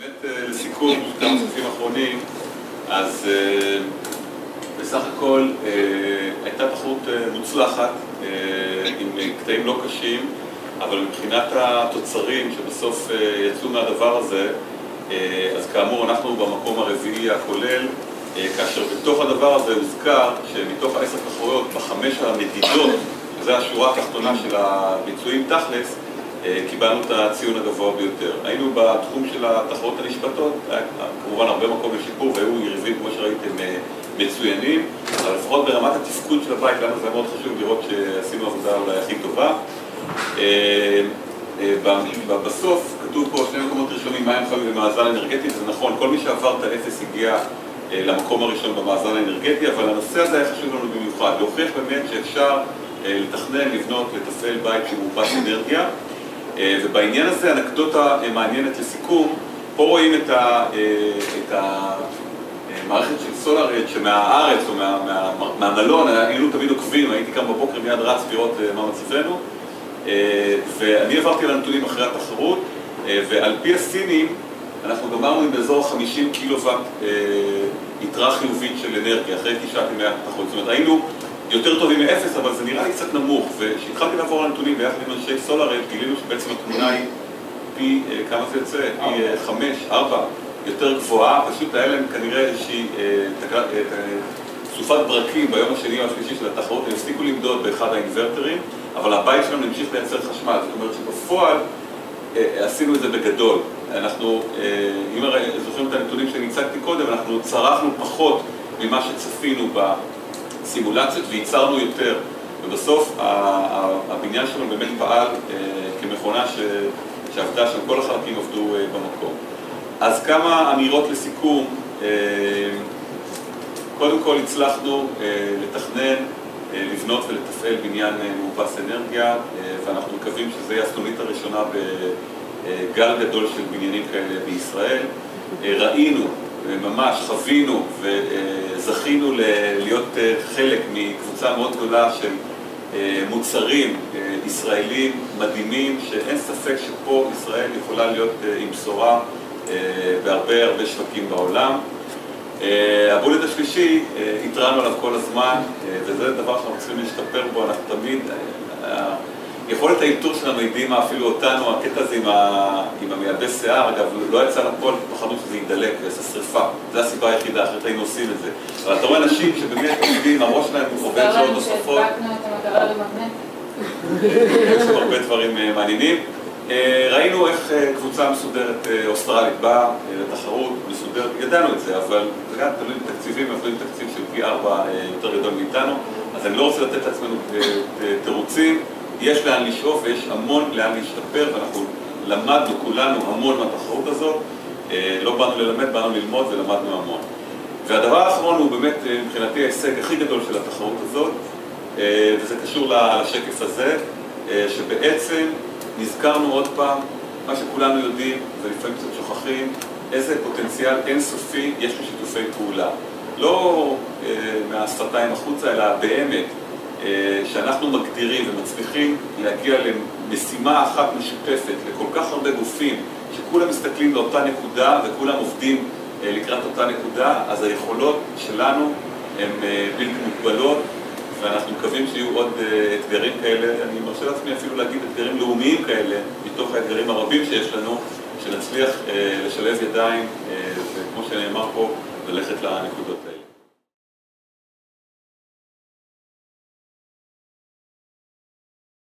באמת לסיכום, כמה שקפים אחרונים, אז בסך הכל הייתה תחרות מוצלחת עם קטעים לא קשים, אבל מבחינת התוצרים שבסוף יצאו מהדבר הזה, אז כאמור אנחנו במקום הרביעי הכולל, כאשר בתוך הדבר הזה הוזכר שמתוך העשר תחרויות, בחמש המדידות, שזו השורה התחתונה של הביצועים תכלס, קיבלנו את הציון הגבוה ביותר. היינו בתחום של התחרות הנשפטות, היה כמובן הרבה מקום לשיפור והיו יריבים, כמו שראיתם, מצוינים, אבל לפחות ברמת התפקוד של הבית, לנו זה מאוד חשוב לראות שעשינו עבודה אולי הכי טובה. בסוף כתוב פה שני מקומות ראשונים, מים חמים ומאזן אנרגטי, זה נכון, כל מי שעבר את האפס הגיע למקום הראשון במאזן האנרגטי, אבל הנושא הזה היה חשוב לנו במיוחד, להוכיח באמת שאפשר לתכנן, לבנות, לתפעל בית שמאופס אנרגיה. ובעניין הזה אנקדוטה מעניינת לסיכום, פה רואים את המערכת של סולארד שמהארץ או מהמלון, היינו תמיד עוקבים, הייתי קם בבוקר מיד רץ לראות מה מצבנו. ואני עברתי על הנתונים אחרי התחרות ועל פי הסינים אנחנו גמרנו עם באזור 50 קילוואט יתרה חיובית של אנרגיה אחרי תשעת ימי התחרות, זאת אומרת היינו יותר טובים מאפס, אבל זה נראה לי קצת נמוך. וכשהתחלתי לעבור על הנתונים ביחד עם אנשי סולארד גילינו שבעצם התמונה היא פי, כמה זה יוצא? פי חמש, ארבע, יותר גבוהה. פשוט היה להם כנראה איזושהי סופת ברקים ביום השני או השלישי של התחרות. הם הפסיקו למדוד באחד האינברטרים אבל הבית שלנו המשיך לייצר חשמל. זאת אומרת שבפועל עשינו את זה בגדול. אנחנו, אם זוכרים את הנתונים שאני הצגתי קודם אנחנו צרכנו פחות ממה שצפינו סימולציות וייצרנו יותר. ובסוף הבניין שלנו באמת פעל כמכונה שעבדה שם, כל החלקים עבדו במקום. אז כמה אמירות לסיכום. קודם כל הצלחנו לתכנן, לבנות ולתפעל בניין מאופס אנרגיה ואנחנו מקווים שזה יהיה הסנונית הראשונה בגל גדול של בניינים כאלה בישראל. ראינו ממש חווינו וזכינו להיות חלק מקבוצה מאוד גדולה של מוצרים ישראלים מדהימים שאין ספק שפה ישראל יכולה להיות עם בשורה בהרבה הרבה שווקים בעולם. הבולט השלישי, התרענו עליו כל הזמן וזה דבר שאנחנו צריכים להשתפר בו, אנחנו תמיד יכולת האיתור שלנו הדהימה אפילו אותנו, הקטע הזה עם המייבש שיער, אגב, לא יצא לפועל, פחדנו שזה יידלק ויעשה שריפה, זו הסיבה היחידה, אחרת היינו עושים את זה. אבל אתה רואה אנשים שבאמת עובדים, הראש שלהם עובד שעות נוספות. יש שם הרבה דברים מעניינים. ראינו איך קבוצה מסודרת אוסטרלית באה לתחרות, מסודרת, ידענו את זה, אבל זה גם תלוי בתקציבים, תלוי בתקציב של פי ארבע יותר גדול מאיתנו, אז אני לא רוצה לתת לעצמנו תירוצים. יש לאן לשאוף ויש המון לאן להשתפר ואנחנו למדנו כולנו המון מהתחרות הזאת. לא באנו ללמד, באנו ללמוד ולמדנו המון. והדבר האחרון הוא באמת מבחינתי ההישג הכי גדול של התחרות הזאת וזה קשור לשקף הזה שבעצם נזכרנו עוד פעם מה שכולנו יודעים ולפעמים קצת שוכחים איזה פוטנציאל אינסופי יש לשיתופי פעולה. לא מהשפתיים החוצה אלא באמת שאנחנו מגדירים ומצליחים להגיע למשימה אחת משותפת לכל כך הרבה גופים שכולם מסתכלים לאותה נקודה וכולם עובדים לקראת אותה נקודה אז היכולות שלנו הן בלתי מוגבלות ואנחנו מקווים שיהיו עוד אתגרים כאלה. אני מרשה לעצמי אפילו להגיד אתגרים לאומיים כאלה מתוך האתגרים הרבים שיש לנו שנצליח לשלב ידיים וכמו שנאמר פה ללכת לנקודות האלה